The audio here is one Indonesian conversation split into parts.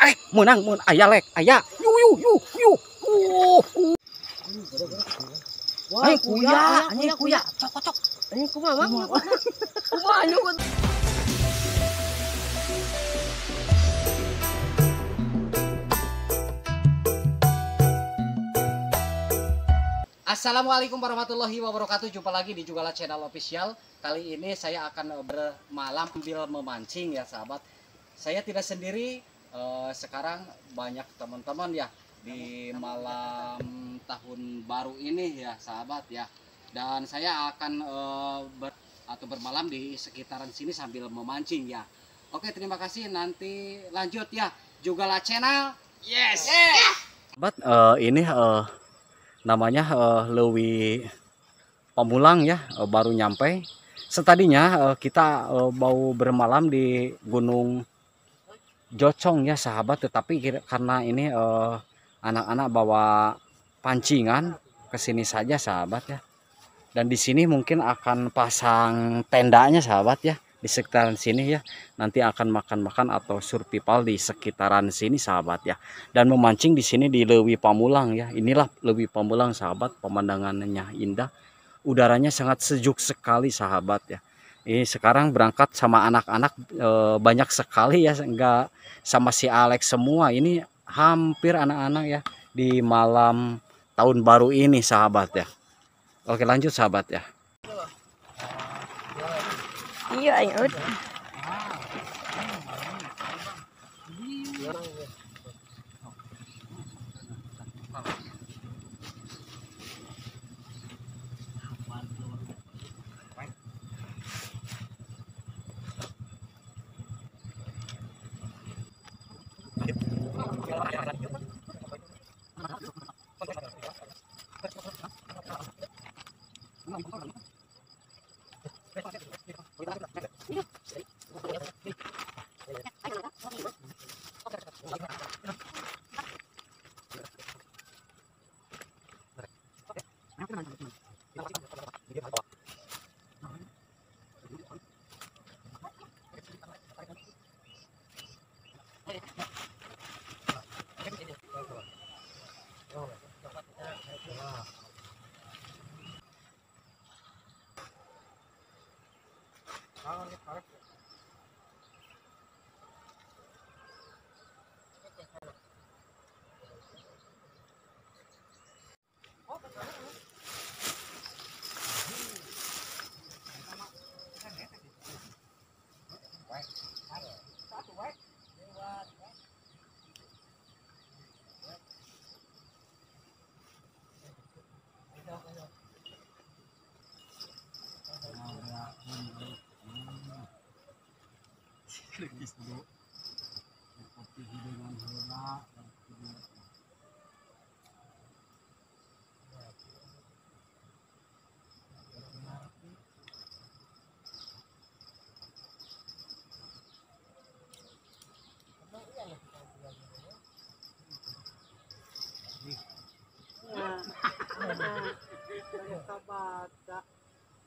Eh, menang, menang. Ayah lek, ayah. Yu, yu, yu, yu. Uh, uh. Wah, Eh, kuya, anjing kuya. Cok, cok. Ini kumaha? Kumaha nyukut? Assalamualaikum warahmatullahi wabarakatuh. Jumpa lagi di Jugala Channel Official. Kali ini saya akan bermalam sambil memancing ya sahabat. Saya tidak sendiri. eh, sekarang banyak teman-teman ya di malam tahun baru ini ya sahabat ya. Dan saya akan eh, ber atau bermalam di sekitaran sini sambil memancing ya. Oke terima kasih. Nanti lanjut ya. Jugala Channel. Yes. Sahabat eh, ini eh, namanya eh, Lewi Pamulang ya eh, baru nyampe. Setadinya eh, kita eh, mau bermalam di Gunung Jocong ya sahabat. Tetapi kira- karena ini anak-anak bawa pancingan ke sini saja sahabat ya. Dan di sini mungkin akan pasang tendanya sahabat ya di sekitaran sini ya nanti akan makan-makan atau survival di sekitaran sini sahabat ya dan memancing di sini di Lewi Pamulang ya. Inilah Lewi Pamulang sahabat, pemandangannya indah. Udaranya sangat sejuk sekali sahabat ya. Ini sekarang berangkat sama anak-anak e, banyak sekali ya, enggak sama si Alex semua. Ini hampir anak-anak ya di malam tahun baru ini sahabat ya. Oke lanjut sahabat ya. Ý anh ớt. Okay. Iya, ayo.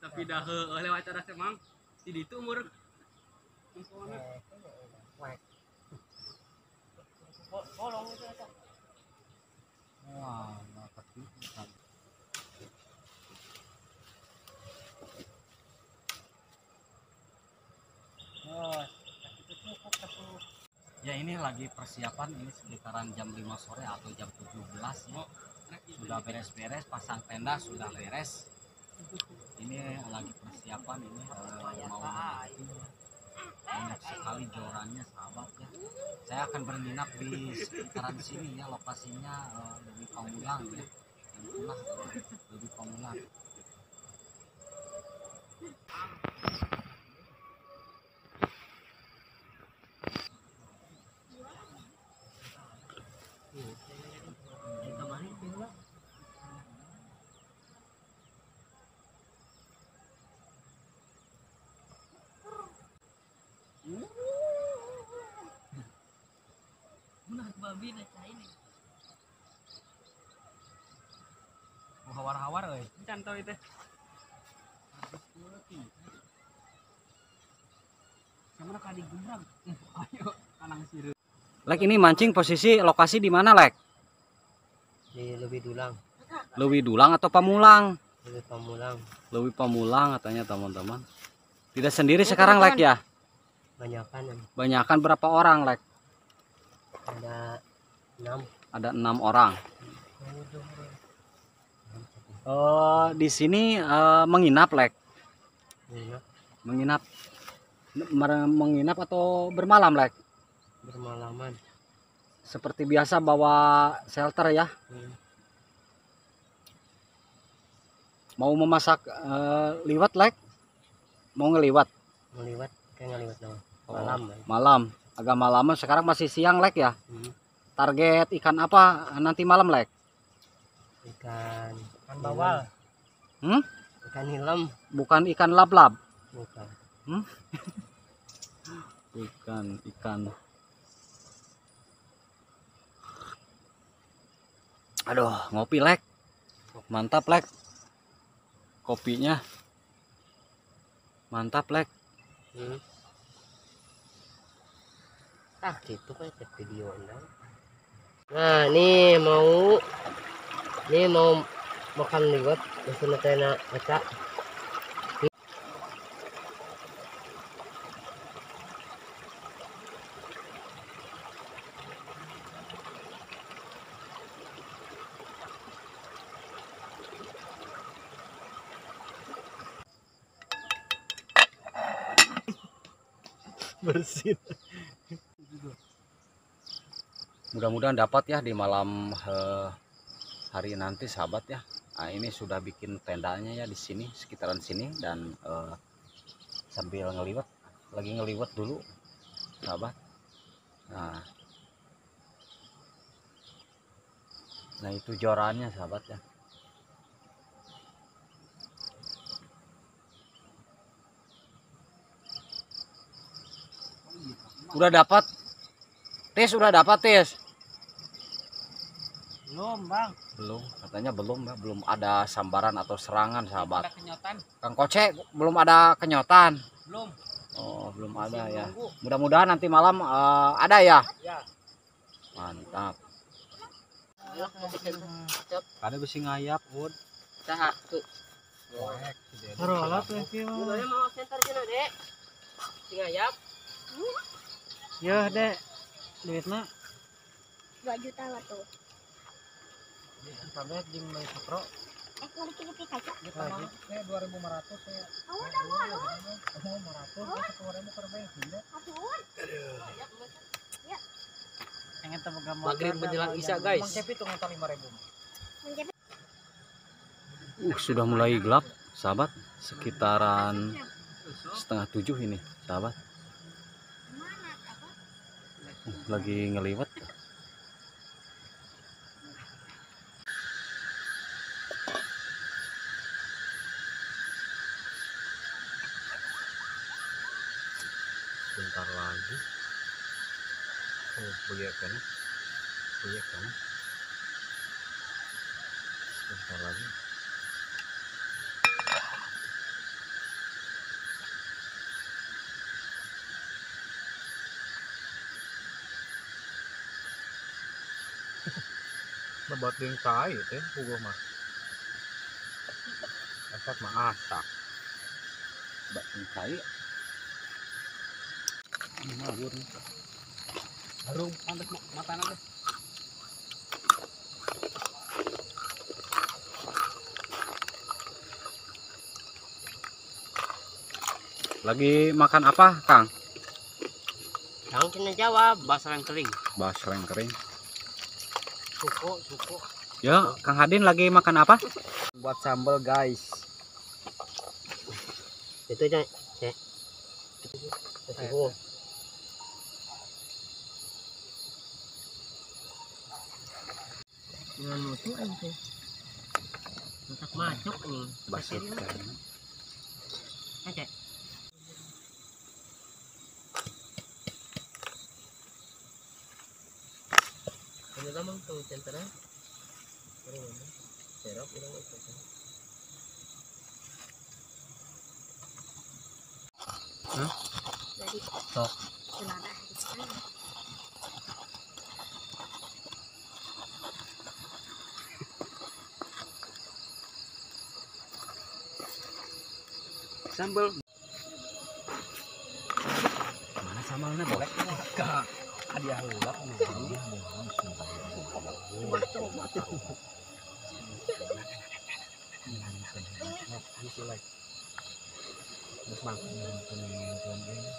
tapi dah heueuh lewat cara semang di ditu umur Ya ini lagi persiapan ini sekitaran jam 5 sore atau jam 17 ya. Sudah beres-beres, pasang tenda sudah beres. Ini lagi persiapan ini eh, mau banyak sekali jorannya sahabat ya. Saya akan berminat di sekitaran sini ya lokasinya eh, lebih Pamulang ya. Yang itulah eh, lebih Pamulang. Babi eh. hawar-hawar euy. cantau itu Sama kali gumram. Ayo, kanang siru. Lek ini mancing posisi lokasi di mana Lek? di lebih dulang Lewi Dulang atau Pamulang? lebih pamulang Lewi Pamulang katanya teman-teman. Tidak sendiri sekarang Lek ya? banyakan Banyakan berapa orang Lek? Ada enam Ada enam orang. Eh di sini eh, menginap Lek? Iya, Menginap menginap atau bermalam Lek? bermalaman Seperti biasa bawa shelter ya? Hmm. Mau memasak eh, liwat Lek? Mau ngeliwat? ngeliwat kayak ngeliwat nama Oh. malam. Malam. Agak malaman sekarang masih siang Lek ya? Hmm. Target ikan apa nanti malam Lek? ikan ikan bawal. Hmm? ikan hilam Bukan ikan lab-lab. bukan Bukan ikan. Aduh, ngopi lek. Mantap lek. Kopinya. Mantap lek. hmm. Ah gitu cek video anda. Nah ini mau ini mau makan liwat langsung na baca. Bersih Mudah-mudahan dapat ya di malam eh, hari nanti sahabat ya. Nah, ini sudah bikin tendanya ya di sini sekitaran sini dan eh, sambil ngeliwat lagi ngeliwat dulu sahabat. Nah. Nah, itu jorannya sahabat ya. Udah dapat? Tis udah dapat, Tis? Belum, Bang. Belum, katanya belum, Mbak. Belum ada sambaran atau serangan, sahabat. Ada kenyotan. Kang Koce belum ada kenyotan. Belum. Oh, belum ada Masih ya. menunggu. Mudah-mudahan nanti malam eh, ada ya. Ya. Mantap. Ada besi ngayap, Wood. Saha tuh. Gimana mau center dek? Singayap. Ya, Dek. Duitnya Dua juta lah tuh. Tablet jeung main pro. Eh, kaca. Saya 2500 saya. Awan, awan, awan. Oh, 500 saya 2000 per bensin. Awan. Pengen teboga Maghrib menjelang Isya, guys. Mang Cepi tuh ngutang 5000. Menjepit Uh, sudah mulai gelap, sahabat. Sekitaran setengah tujuh ini, sahabat. Uh, lagi ngeliwat. Lagi. Oh, kan? kan? Bentar lagi. lebat jeung kai teh puguh mah asap mah asak lebat nih Harum pantes mata nanti. lagi makan apa Kang Yang kena jawab bahasa yang kering. bahas sereng kering Suko, suko. ya Kang Hadin lagi makan apa Buat sambal, guys. Itu aja, cek. Suko. một chút anh thôi thật ma chút bà xịt cả anh chạy Ini lama tu centera. Serap ulang itu. Hah? Jadi. Tok. Selada. Sambal. Mana samalnya boleh? Kak. Hadiah ulap nih.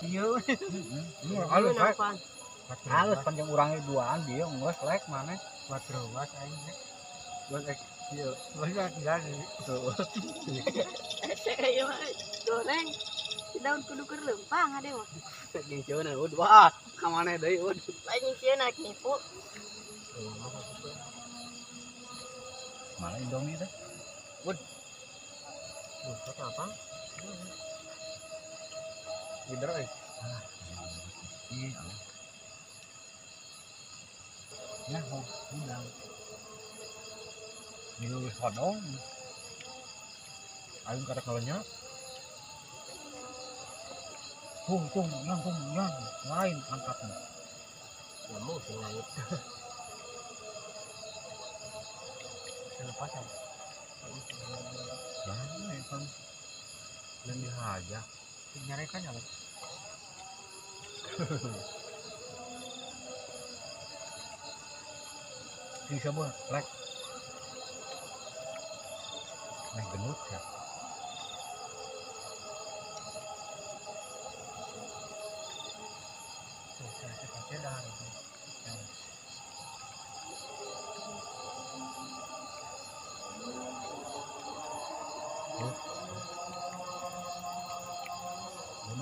Iya. Halus, panjang urangnya duaan dia ngos lek mana? Watrowas aing. Buat ek iya. Banyak jadi. Tuh. Ayo, goreng. Daun kudu keur lempang ada mah. Jeung ceuna ud wah. Ka mana deui ud. Indomie teh? Apa? Gider euy. Iya. Ya, mau Ini hodong. Ayo kata kalanya. Kum, kum, yang, kum, yang. Lain angkatnya. Kamu sing langit. Kenapa kan? Ya, kan. Dan dihaja. Nyarekan ya, Bang? Bisa bu, lek. Lek genut ya.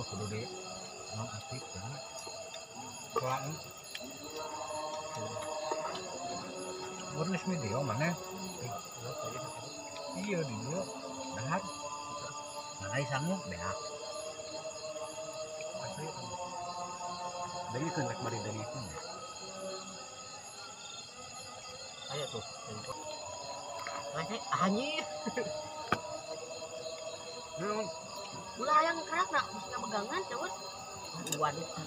Kudu di non aktif ya. Soalnya Bonus video mana? Iya di dia. Dahar. Mana isangnya? Beak. Asli. Dari itu rek mari dari itu. Ayo tuh. Masih anjir. Ulah yang kerak nak bisa megangan coba. Wanita.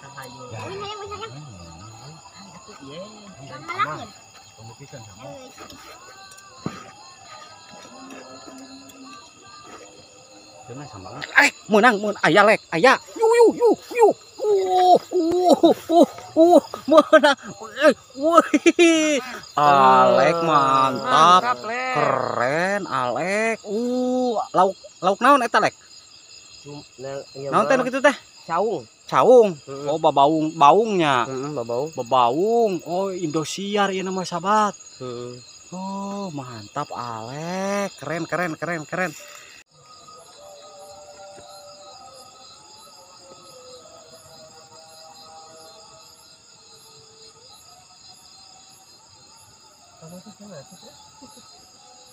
Kahayu. Ya. Ini yang misalnya Atuh ye. sama sama. Eh, Kena sama? Eh, menang, menang. Ayah lek, ayah. Yu, yu, yu, yu. Uh, uh, uh, uh, menang. Eh, wih. Alek mantap. Lek. Keren, Alek. Uh, lauk lauk naon eta lek? Na- iya Naon teh kitu teh? Caung. Caung. Oh, babaung, baungnya. Heeh, babau. Bebaung. Oh, Indosiar ieu nama sahabat. Heeh. Oh, mantap Alek. Keren, keren, keren, keren.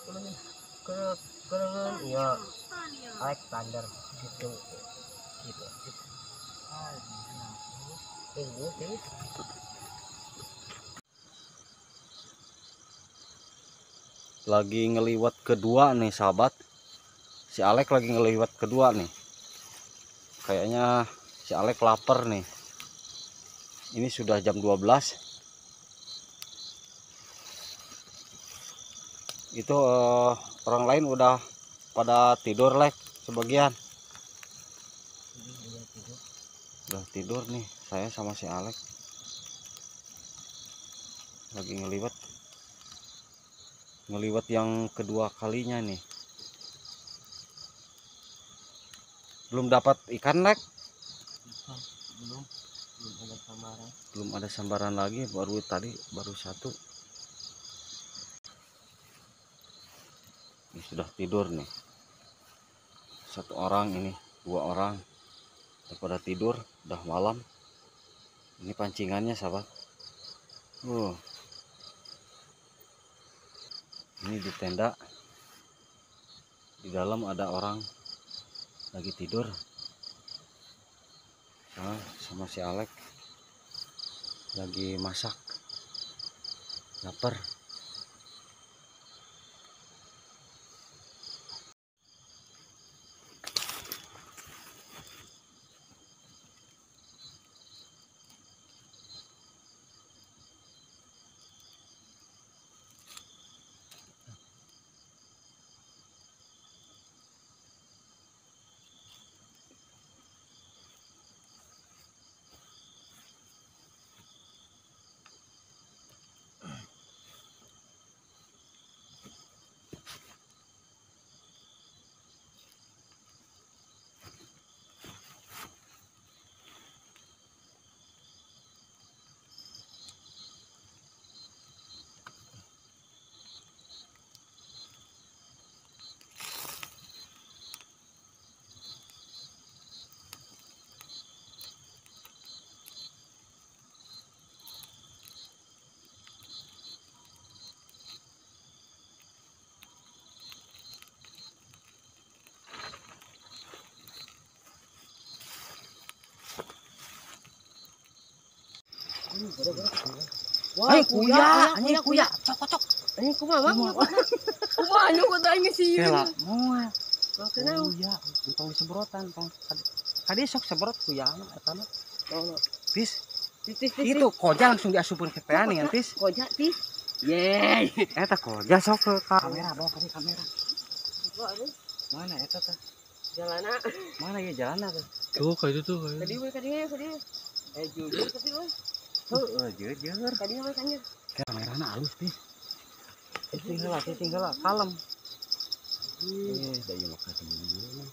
Kulengan. Kulengan. Iya. Alexander gitu. Gitu. Tunggu sih. Lagi ngeliwat kedua nih sahabat. Si Alek lagi ngeliwat kedua nih. Kayaknya si Alek lapar nih. Ini sudah jam 12 itu eh, orang lain udah pada tidur Lek sebagian. Udah tidur nih saya sama si Alek. Lagi ngeliwat ngeliwat yang kedua kalinya nih. Belum dapat ikan lek Belum. Belum ada samaran. belum ada sambaran lagi baru tadi baru satu. Ini sudah tidur nih. Satu orang ini dua orang. Daripada tidur udah malam. Ini pancingannya sahabat. Uh ini di tenda. Di dalam ada orang lagi tidur. Nah, sama si Alek. Lagi masak. Lapar Wah, Ay, kuya, anjing kuya. Cok, cok. Ini kumaha, Bang? Kumaha anu kok tanya sih. Kela, moal. Kenal. Kuya, tong disebrotan, tong. Kadi sok sebrot kuya mah eta mah. Tis, Tis, tis, itu koja langsung diasupkeun ke tean ya, Tis. Koja, tis. Yeay. Eta koja sok ke kamera, bawa ke kamera. Mana eta teh? Jalana. Mana ya jalan teh? Tuh kayak itu tuh kayak. Tadi we kadieu, kadieu. Eh, jujur tapi we. Heueuh, jeueur. Kadieu we kanjur. Kamerana halus, Tis. Tinggal lah, tinggal lah, kalem. Eh, da ieu mah kadieu.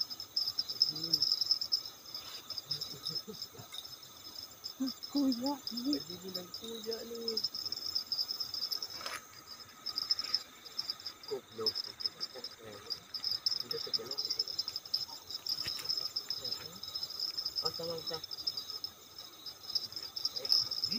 Kuya.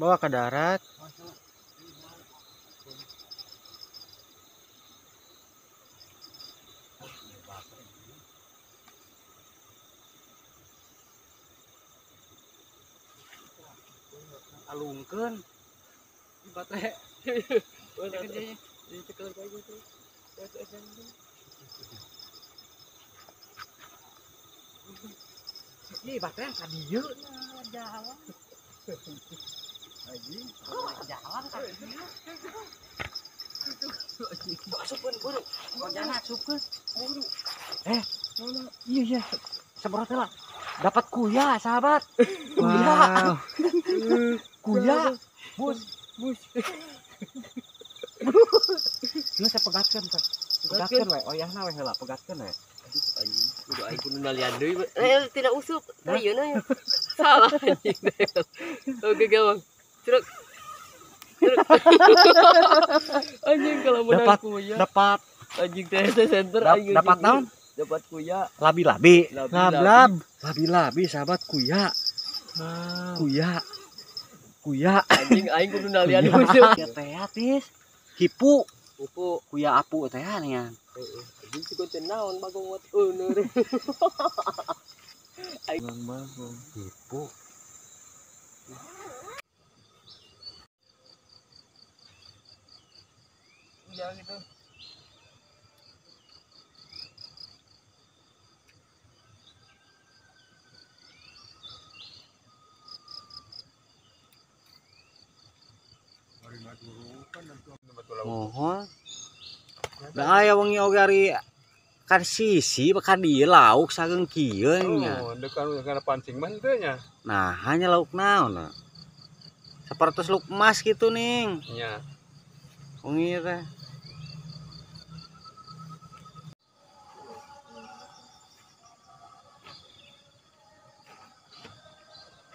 Bawa ke darat. Alungkeun. Baterai. Kerjanya. Ih, baterai yang kadieu nah, jalan. Oh, jalan kadieu. Asupkeun buru. Kojana asupkeun buru. Eh, iya iya. Seberot lah. Dapat kuya, sahabat. Kuya. kuya. Bus, bus. Lu saya pegatkeun, Pak. Pegatkeun we, oyahna we heula, pegatkeun we. Udah aing kudu nalian deui. Bang. Eh, tidak usup. Nah, iya na ya. Salah anjing. Oke. Ceruk. Ceruk. anjing kalau menang Dapat- kuya. Dapat Anjing THC center dap- anjing. dapat naon? Dapat kuya. Labi-labi. Labi-labi. Labi-labi, sahabat kuya. Kuya. Kuya. Anjing aing kudu nalian usup. Ya teh tis. Hipu. Pupu. Kuya apu teh nih. Anjing si konten naon bagong wat uneur. Bang bagong. Hipu. Kuya gitu. Mohon. Da aya wengi oge ari kan sisi kan dieu lauk sageung kieu nya. Oh, dekan dekan pancing mah teh nya. Nah, hanya lauk naon. Seperti lauk emas gitu ning. Nya. Wengi teh.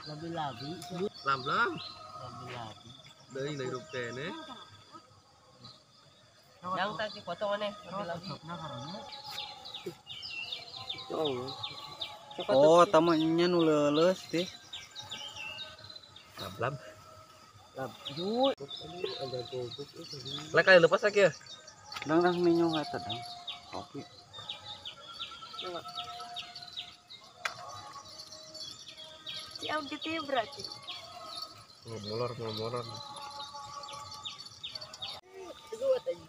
Labi-labi. Lam-lam. Labi-labi. Deui dari rup teh ne. Yang tadi foto mana? Labi-labi. Oh, tamannya nu leuleus teh. Lam-lam. Yuk. Lah kali lepas lagi ya. Dang dang minum eta dang. Kopi. Yang gitu ya berarti. Ngomolor ngomolor. Itu tadi jago lagi.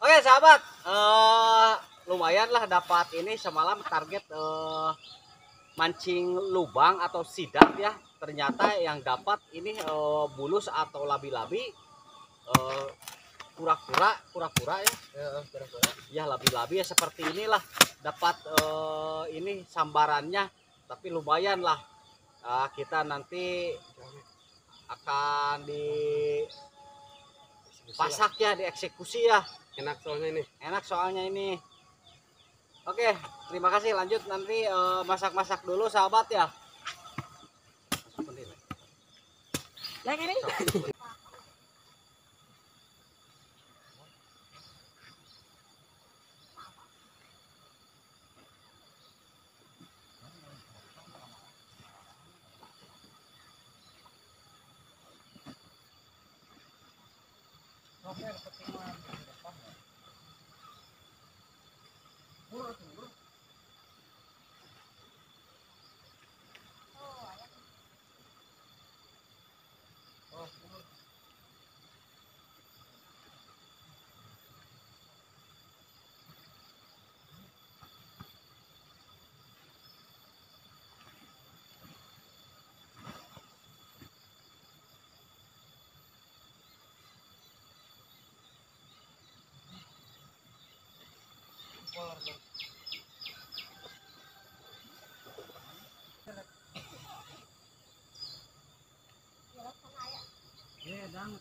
Oke sahabat, eh lumayan lah dapat ini semalam target eh mancing lubang atau sidat ya. Ternyata yang dapat ini eh, bulus atau labi-labi kura-kura, kura-kura ya. Ya labi-labi ya seperti inilah dapat eh, ini sambarannya, tapi lumayan lah. Eh, kita nanti akan di pasak ya, dieksekusi ya Enak soalnya ini. enak soalnya ini Oke, terima kasih. Lanjut nanti eh, masak-masak dulu sahabat ya. Lagi ini.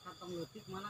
Kantong leutik mana